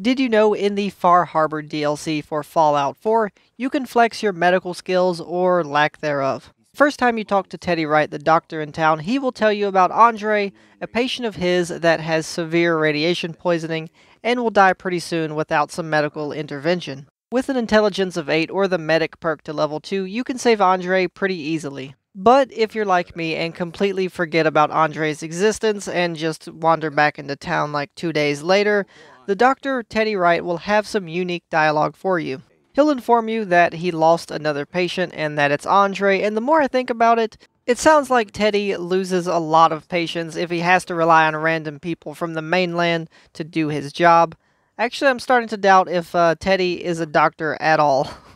Did you know in the Far Harbor DLC for Fallout 4, you can flex your medical skills or lack thereof? First time you talk to Teddy Wright, the doctor in town, he will tell you about Andre, a patient of his that has severe radiation poisoning and will die pretty soon without some medical intervention. With an intelligence of 8 or the medic perk to level 2, you can save Andre pretty easily. But if you're like me and completely forget about Andre's existence and just wander back into town like two days later, the doctor, Teddy Wright, will have some unique dialogue for you. He'll inform you that he lost another patient and that it's Andre, and the more I think about it, it sounds like Teddy loses a lot of patients if he has to rely on random people from the mainland to do his job. Actually, I'm starting to doubt if uh, Teddy is a doctor at all.